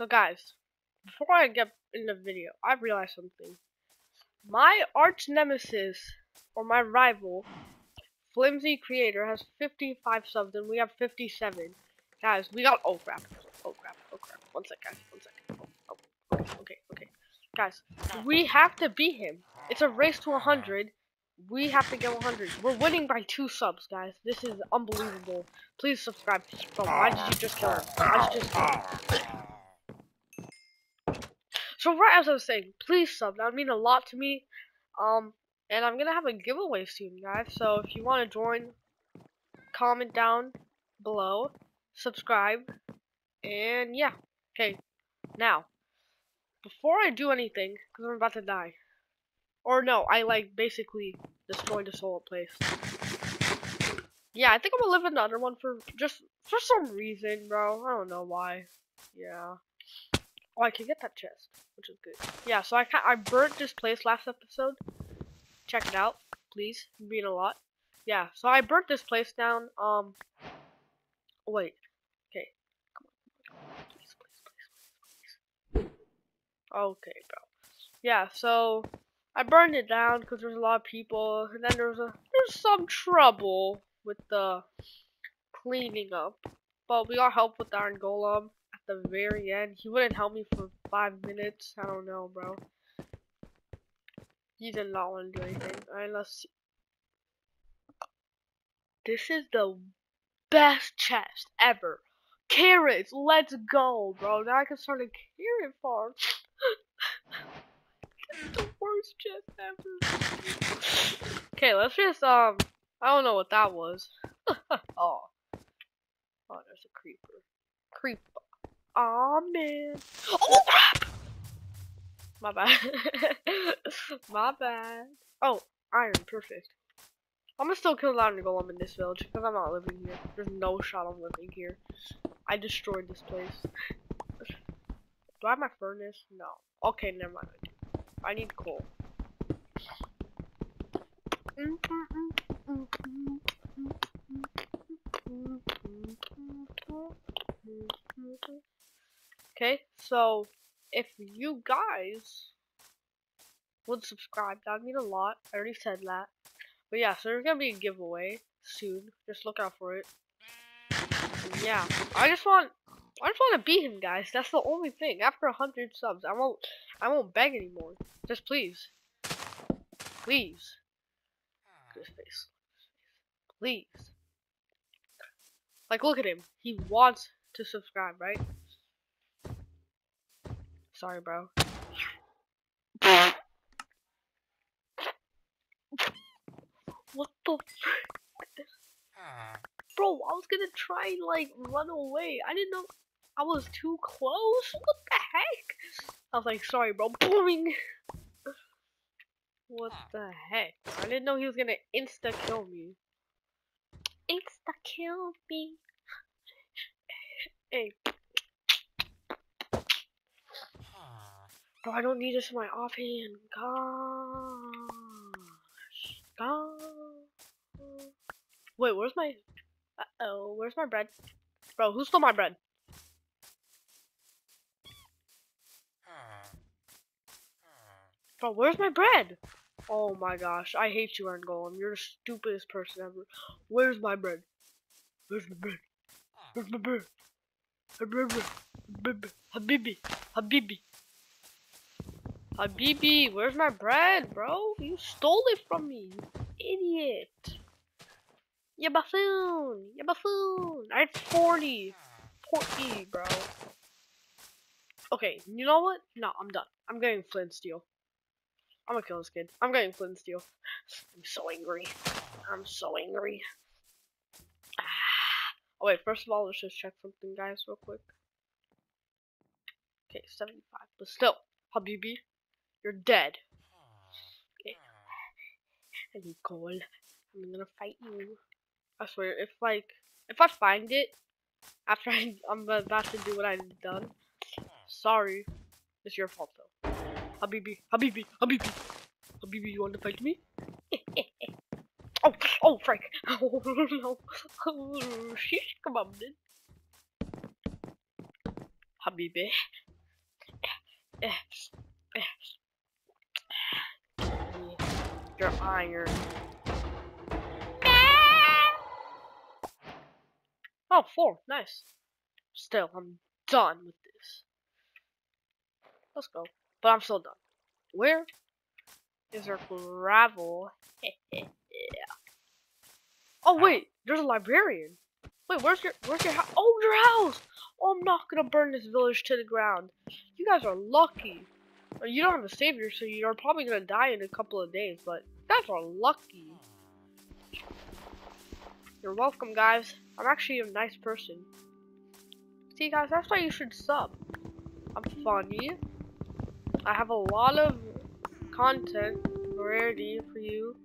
so guys, before I get in the video, I realized something. My arch nemesis, or my rival, Flimsy Creator, has 55 subs and we have 57. Guys, we got- oh crap, oh crap, oh crap. One sec, guys, one second. Oh, oh, okay, okay. Guys, we have to beat him. It's a race to 100. We have to get 100. We're winning by two subs, guys. This is unbelievable. Please subscribe. Bro, why did you just kill him? Why did you just kill him? So right as I was saying, please sub. That would mean a lot to me. Um, and I'm gonna have a giveaway soon, guys. So if you want to join, comment down below, subscribe, and yeah. Okay, now before I do anything, because I'm about to die, or no, I like basically destroyed the soul place. Yeah, I think I'm gonna live another one for just for some reason, bro. I don't know why. Yeah. Oh, I can get that chest, which is good. Yeah, so I I burnt this place last episode. Check it out, please. It'd mean a lot. Yeah, so I burnt this place down. Um, wait. Okay. Come on. Please, please, please, please. Okay, bro. Yeah, so I burned it down because there's a lot of people, and then there's a there's some trouble with the cleaning up. But we got help with Iron Golem the very end. He wouldn't help me for five minutes. I don't know, bro. He did not want to do anything. Alright, let's see. This is the best chest ever. Carrots, let's go, bro. Now I can start a carrot farm. the worst chest ever. Okay, let's just um. I don't know what that was. oh. Oh, there's a creeper. Creeper. Aw, man. Oh, crap! My bad. My bad. Oh, iron. Perfect. I'm gonna still kill the iron golem in this village because I'm not living here. There's no shot I'm living here. I destroyed this place. Do I have my furnace? No. Okay, never mind. I need coal. Okay, so if you guys would subscribe, that'd mean a lot. I already said that. But yeah, so there's gonna be a giveaway soon. Just look out for it. Yeah, I just want, I just want to beat him, guys. That's the only thing. After a hundred subs, I won't, I won't beg anymore. Just please, please, face, please. Like, look at him. He wants to subscribe, right? Sorry, bro. What the frick? Bro, I was gonna try and like run away. I didn't know I was too close. What the heck? I was like, sorry, bro. Boring. What ah. the heck? I didn't know he was gonna insta kill me. Insta kill me. Hey. Bro, I don't need this in my offhand. Gosh. Gosh. Wait, where's my... Uh-oh, where's my bread? Bro, who stole my bread? Bro, where's my bread? Oh my gosh, I hate you, Iron Golem. You're the stupidest person ever. Where's my bread? Where's my bread? Where's my bread? Habibi, Habibi. Habibi, Uh, where's my bread, bro? You stole it from me, you idiot. You buffoon, you buffoon. I had 40. 40, bro. Okay, you know what? No, I'm done. I'm getting flint steel. I'm gonna kill this kid. I'm getting flint steel. I'm so angry. I'm so angry. Ah. Oh wait, first of all, let's just check something, guys, real quick. Okay, 75. But still, Habibi, you're dead. Okay. I need coal. I'm gonna fight you. I swear, if like, if I find it after I, I'm about to do what I've done, sorry, it's your fault though. Habibi, Habibi, Habibi, Habibi, you want to fight me? oh, oh, Frank. Oh no. Oh, kebab, dude. Habibi, Your iron. Oh, four. Nice. Still, I'm done with this. Let's go. But I'm still done. Where is our gravel? yeah. Oh wait, there's a librarian. Wait, where's your where's your house? Oh, your house! Oh, I'm not gonna burn this village to the ground. You guys are lucky. You don't have a savior, so you're probably gonna die in a couple of days. But that's guys are lucky. You're welcome, guys. I'm actually a nice person. See, guys, that's why you should sub. I'm funny. I have a lot of content variety for you.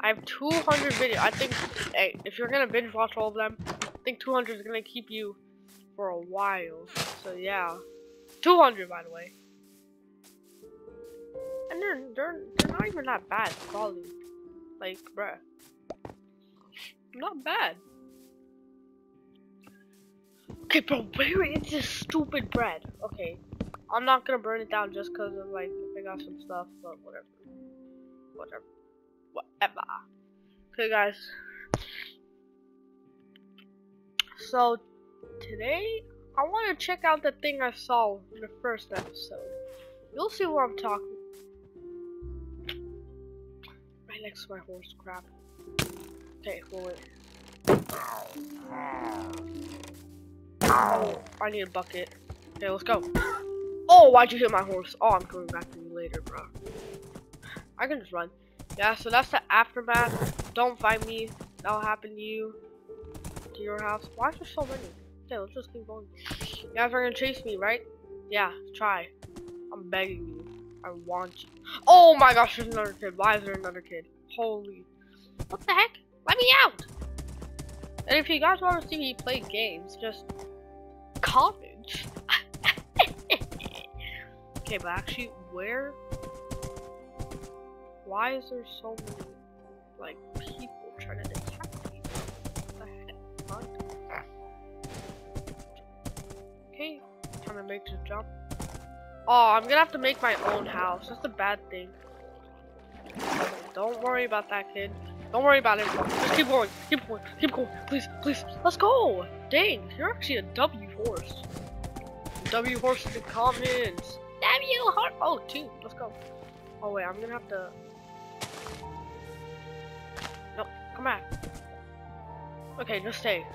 I have 200 videos. I think, hey, if you're gonna binge watch all of them, I think 200 is gonna keep you for a while. So yeah, 200 by the way. And they're they're they're not even that bad quality. Like, bruh, not bad. Okay, bro, where is this stupid bread? Okay, I'm not gonna burn it down just cause of like I got some stuff, but whatever, whatever, whatever. Okay, guys. So today I want to check out the thing I saw in the first episode. You'll see what I'm talking. To my horse crap. Okay, well wait. Oh, I need a bucket. Okay, let's go. Oh, why'd you hit my horse? Oh, I'm coming back to you later, bro. I can just run. Yeah, so that's the aftermath. Don't fight me. That'll happen to you. To your house. Why is there so many? Okay, let's just keep going. You guys are gonna chase me, right? Yeah, try. I'm begging you. I want you. Oh my gosh, there's another kid. Why is there another kid? Holy. What the heck? Let me out! And if you guys want to see me play games, just comment. okay, but actually, where? Why is there so many, like, people trying to attack me? What the heck? Okay, time to make this jump. Oh, I'm gonna have to make my own house. That's a bad thing. Don't worry about that, kid. Don't worry about it. Just keep going. Keep going. Keep going. Please, please. Let's go. Dang, you're actually a W horse. W horse in the comments. W horse. Oh, two. Let's go. Oh wait, I'm gonna have to. Nope. Come back. Okay, just stay.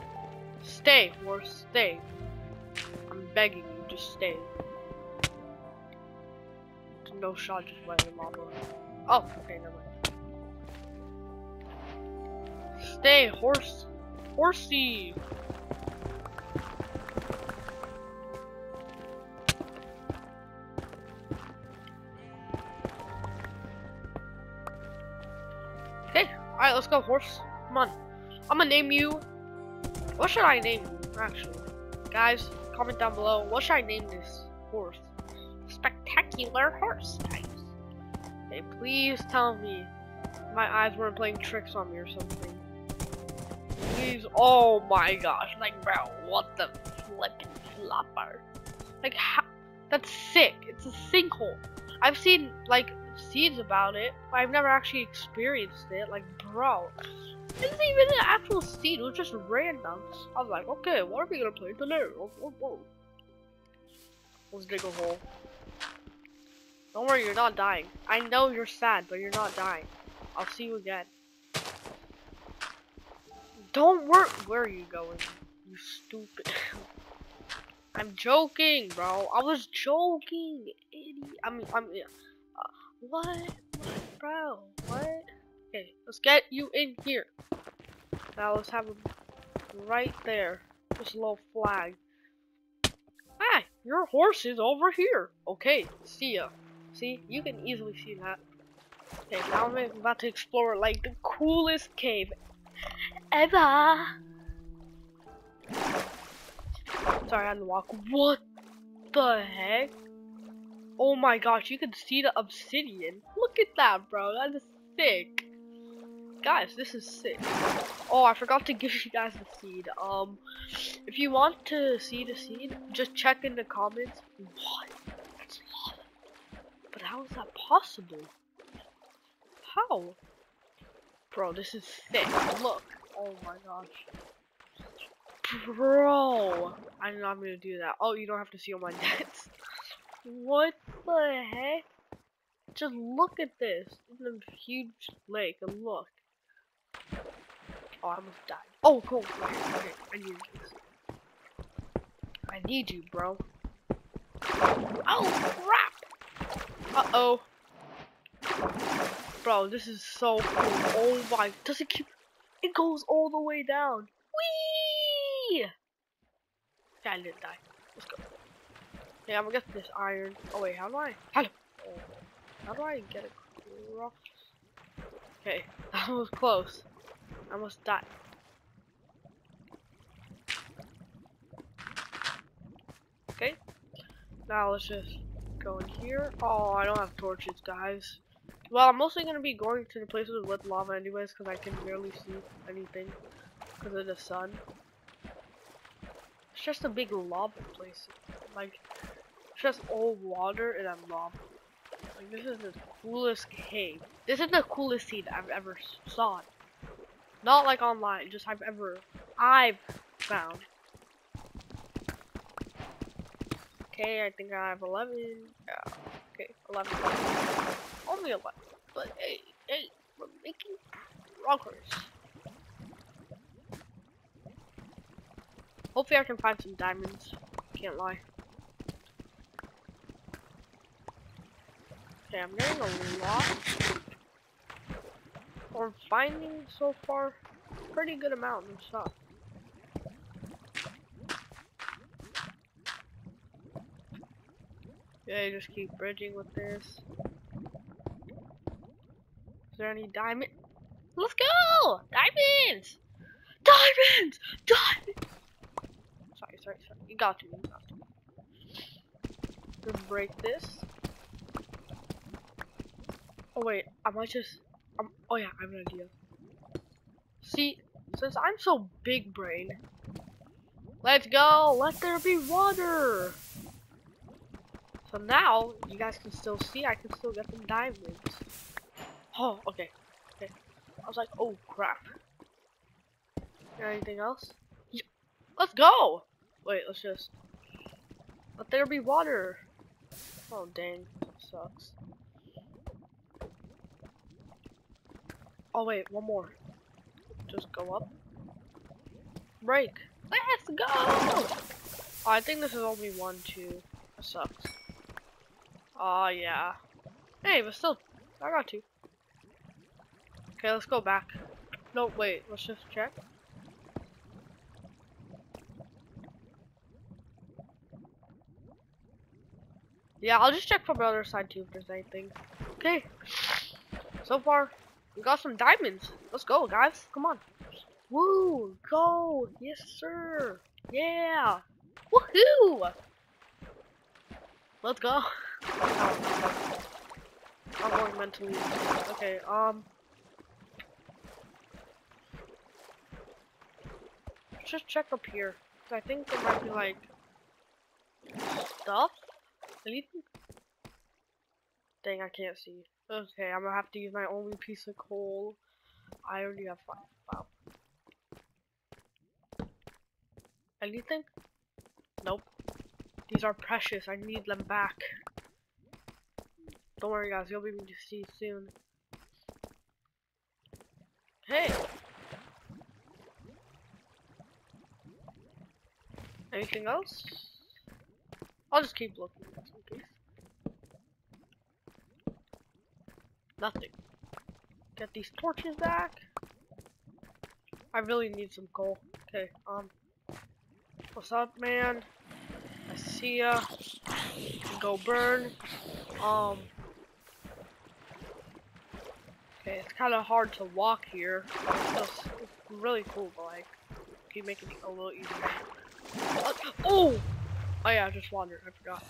Stay, horse. Stay. I'm begging you, just stay. No shot, just wet in lava. Oh, okay, never mind. Stay, horse. Horsey. Okay, alright, let's go, horse. Come on. I'm gonna name you. What should I name you, actually? Guys, comment down below. What should I name this horse? Spectacular horse, guys. Okay, please tell me my eyes weren't playing tricks on me or something. Please, oh my gosh, like bro, what the flippin' flopper? Like how, that's sick, it's a sinkhole. I've seen like seeds about it, but I've never actually experienced it, like bro. This isn't even an actual seed, it was just random. I was like, okay, what are we gonna play today? Oh, oh, oh. Let's dig a hole. Don't worry, you're not dying. I know you're sad, but you're not dying. I'll see you again. Don't work. Where are you going? You stupid. I'm joking, bro. I was joking, idiot. I mean, I'm. Uh, what? what? Bro, what? Okay, let's get you in here. Now let's have him right there. A little flag. Hi, your horse is over here. Okay, see ya. See, you can easily see that. Okay, now I'm about to explore like the coolest cave ever. Sorry, I had to walk. What the heck? Oh my gosh, you can see the obsidian. Look at that, bro. That is sick. Guys, this is sick. Oh, I forgot to give you guys the seed. Um, if you want to see the seed, just check in the comments. What? It's lava. But how is that possible? How? Bro, this is sick. Look. Oh my gosh. Bro. I'm not gonna do that. Oh, you don't have to see all my nets. what the heck? Just look at this. It's a huge lake. And look. Oh, I almost died. Oh, cool. Okay, okay. I need this. I need you, bro. Oh, crap! Uh-oh. Bro, this is so cool. Oh my, does it keep, it goes all the way down. Whee! Okay, I didn't die. Let's go. Yeah, I'm gonna get this iron. Oh wait, how do I, how do, how do I get across? Okay, that was close. I almost died. Okay, now let's just go in here. Oh, I don't have torches, guys. Well, I'm mostly going to be going to the places with lava anyways, because I can barely see anything because of the sun. It's just a big lava place. Like, it's just all water and then lava. Like, this is the coolest cave. This is the coolest scene I've ever saw. Not like online, just I've ever, I've found. Okay, I think I have 11. Yeah, okay, 11. Only 11. But hey, hey, we're making progress. Hopefully I can find some diamonds. Can't lie. Okay, I'm getting a lot. Or finding so far pretty good amount of stuff. Yeah, just keep bridging with this. Is there any diamond? Let's go! Diamonds! Diamonds! Diamonds! Sorry, sorry, sorry. You got to, you got to. Break this. Oh wait, I might just. Um, oh yeah, I have an idea. See, since I'm so big brain, let's go. Let there be water. So now, you guys can still see, I can still get some diamonds. Oh, okay. Okay. I was like, oh crap. Anything else? Yeah. Let's go! Wait, let's just... Let there be water. Oh dang, sucks. Oh wait, one more. Just go up. Break. Let's go! Oh, I think this is only one, two. That sucks. Oh, yeah. Hey, but still, I got two. Okay, let's go back. No, wait, let's just check. Yeah, I'll just check from the other side too if there's anything. Okay. So far, we got some diamonds. Let's go, guys. Come on. Woo! Go! Yes, sir! Yeah! Woohoo! Let's go. I'm going mentally. Okay, um. Let's just check up here. I think there might be like stuff. Anything? Dang, I can't see. Okay, I'm gonna have to use my only piece of coal. I already have five. Wow. Anything? Nope. These are precious. I need them back. Don't worry guys, you'll be able to see soon. Hey! Anything else? I'll just keep looking just in case. Nothing. Get these torches back. I really need some coal. Okay, um. What's up, man? I see ya. Go burn. Um. Okay, it's kind of hard to walk here. It's, it's really cool, but like, keep making it a little easier. Oh! Oh yeah, I just wandered. I forgot.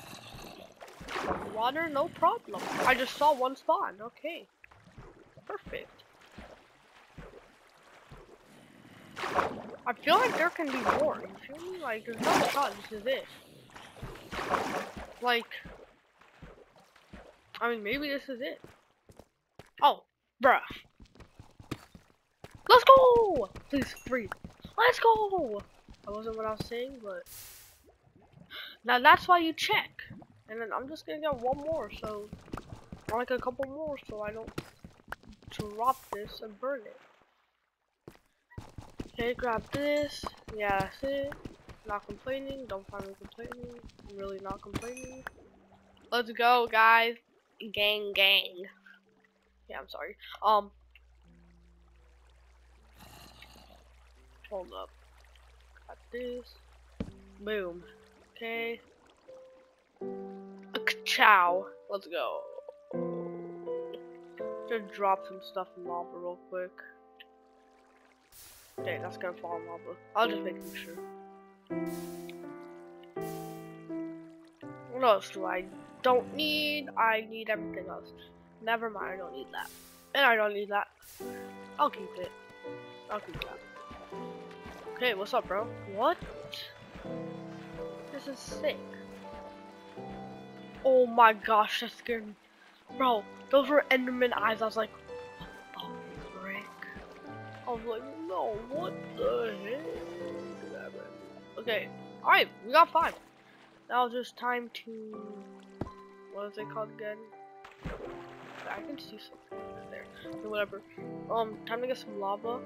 Water, no problem. I just saw one spawn. Okay. Perfect. I feel like there can be more. You feel me? Like, there's no shot. This is it. Like, I mean, maybe this is it. Oh, bruh. Let's go! Please, free. Let's go! That wasn't what I was saying, but... Now that's why you check. And then I'm just gonna get one more, so... Like a couple more, so I don't drop this and burn it. Okay, grab this. Yeah, that's it. Not complaining. Don't find me complaining. I'm really not complaining. Let's go, guys. Gang, gang. Yeah, I'm sorry. Um. Hold up. Got this. Boom. Okay. Chow. Let's go. Just drop some stuff in lava real quick. Okay, that's gonna fall in lava. I'll just make sure. What else do I don't need? I need everything else. Never mind, I don't need that. And I don't need that. I'll keep it. I'll keep that. Okay, what's up, bro? What? This is sick. Oh my gosh, that scared me. Bro, those were Enderman eyes. I was like, what the frick? I was like, no, what the heck? Okay, alright, we got five. Now it's just time to, what is it called again? I can see something there. Whatever. Um, time to get some lava.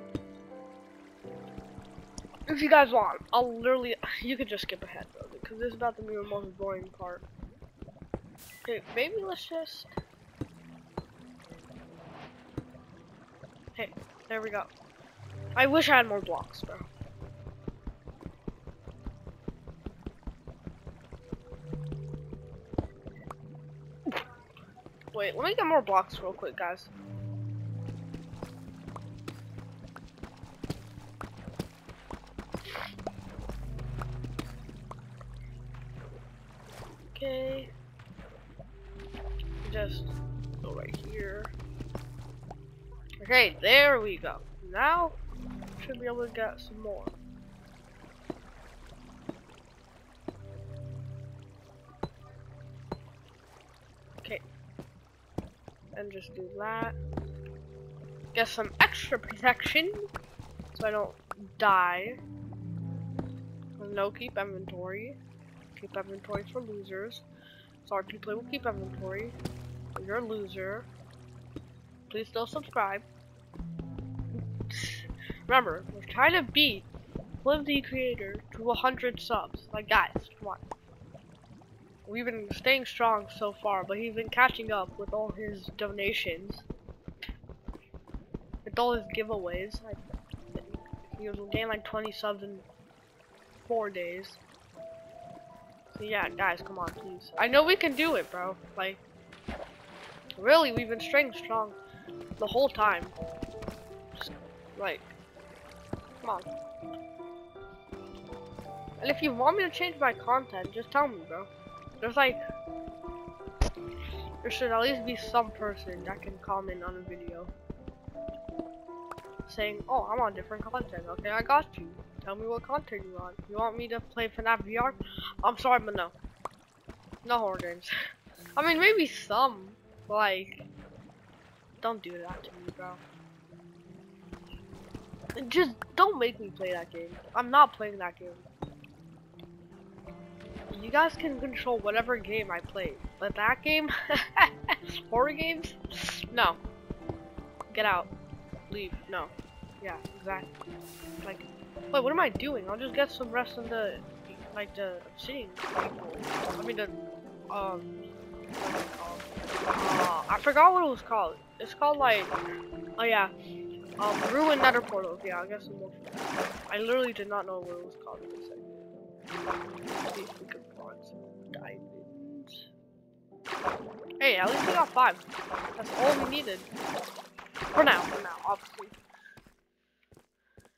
If you guys want, I'll literally, you could just skip ahead, because this is about to be the most boring part. Okay, maybe let's just Okay, there we go. I wish I had more blocks, bro. Wait, let me get more blocks real quick, guys. Okay, there we go. Now, should be able to get some more. Okay. And just do that. Get some extra protection, so I don't die. No keep inventory. Keep inventory for losers. Sorry people will keep inventory. You're a loser. Please still subscribe. Remember, we're trying to beat Live the Creator to 100 subs. Like, guys, come on. We've been staying strong so far, but he's been catching up with all his donations. With all his giveaways. He was getting like 20 subs in four days. So yeah, guys, come on, please. I know we can do it, bro. Like, really, we've been staying strong the whole time. Just, like, Come on. And if you want me to change my content, just tell me, bro. There's like, there should at least be some person that can comment on a video. Saying, oh, I'm on different content. Okay, I got you. Tell me what content you want. You want me to play FNAF VR? I'm sorry, but no. No horror games. I mean, maybe some. Like, don't do that to me, bro. Just don't make me play that game. I'm not playing that game. You guys can control whatever game I play. But that game? Horror games? No. Get out. Leave. No. Yeah, exactly. Like, wait, what am I doing? I'll just get some rest in the, like, the obsidian. I mean, the, um, uh, I forgot what it was called. It's called, like, oh yeah, um, ruined nether portals. Yeah, I guess more. I literally did not know what it was called for a second. Diamonds. Hey, at least we got five. That's all we needed. For now, for now, obviously.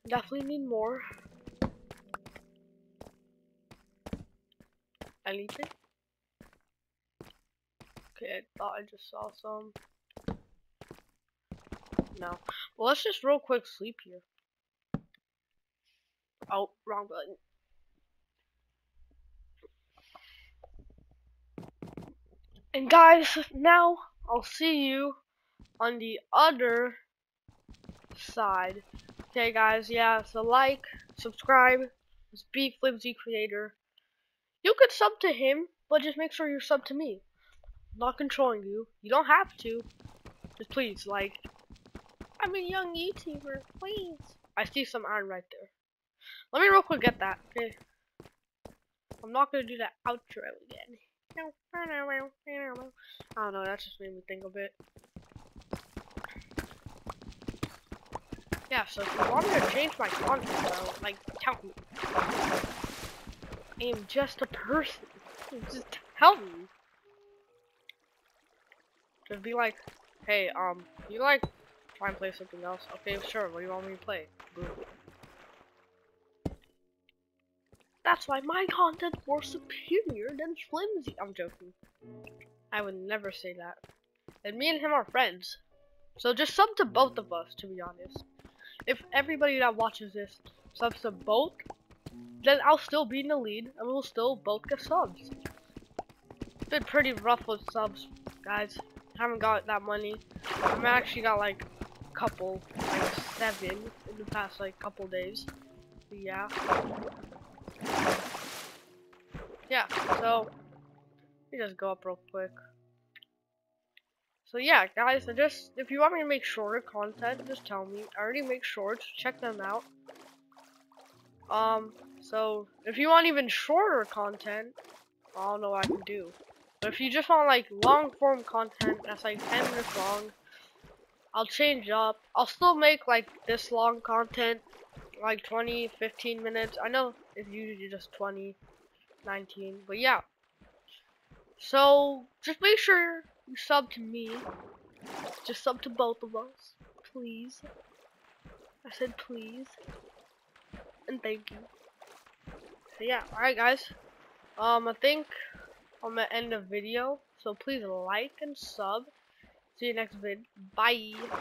Definitely need more. Anything? Okay, I thought I just saw some. No. Well, let's just real quick sleep here. Oh, wrong button. And guys, now I'll see you on the other side. Okay, guys, yeah, so like, subscribe, it's B Flimsy Creator. You could sub to him, but just make sure you sub to me. I'm not controlling you. You don't have to. Just please, like, I'm a young YouTuber, please. I see some iron right there. Let me real quick get that, okay? I'm not gonna do that outro again. I don't know, that just made me think a bit. Yeah, so if you want me to change my content, bro, like, tell me. I am just a person. Just tell me. Just be like, hey, um, you like try and play something else? Okay, sure, what do you want me to play? Boom. That's why my content more superior than Flimsy. I'm joking. I would never say that. And me and him are friends. So just sub to both of us, to be honest. If everybody that watches this subs to both, then I'll still be in the lead, and we'll still both get subs. It's been pretty rough with subs, guys. Haven't got that money. I've actually got like couple, like seven in the past like couple days. Yeah. Yeah, so let me just go up real quick. So yeah, guys, I just if you want me to make shorter content, just tell me. I already make shorts, check them out. Um, so if you want even shorter content, I don't know what I can do. But if you just want like long form content that's like 10 minutes long, I'll change up. I'll still make like this long content, like 20, 15 minutes. I know it's usually just 20, 19, but yeah. So just make sure you sub to me. Just sub to both of us, please. I said please. And thank you. So yeah, alright guys. Um, I think I'm gonna end the video. So please like and sub. See you next vid. Bye.